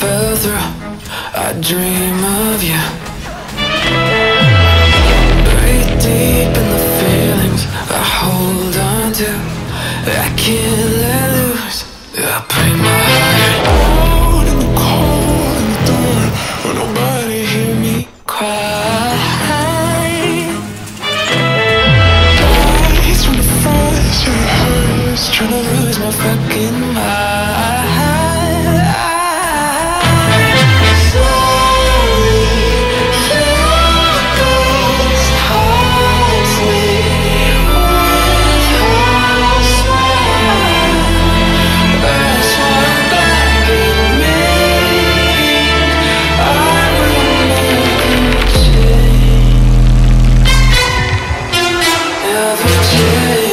fell through. I dream of you. Breathe deep in the Never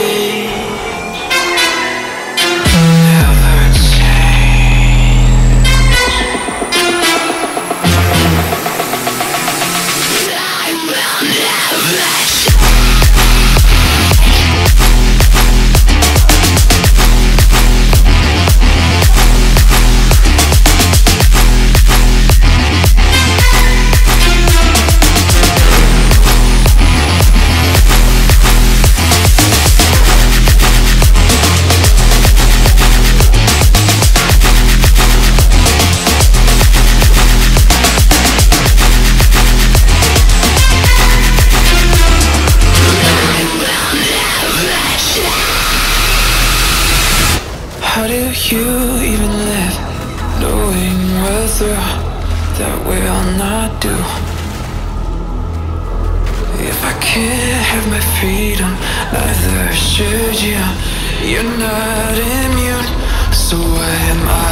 How do you even live knowing we're through that we'll not do? If I can't have my freedom, neither should you. You're not immune, so why am I?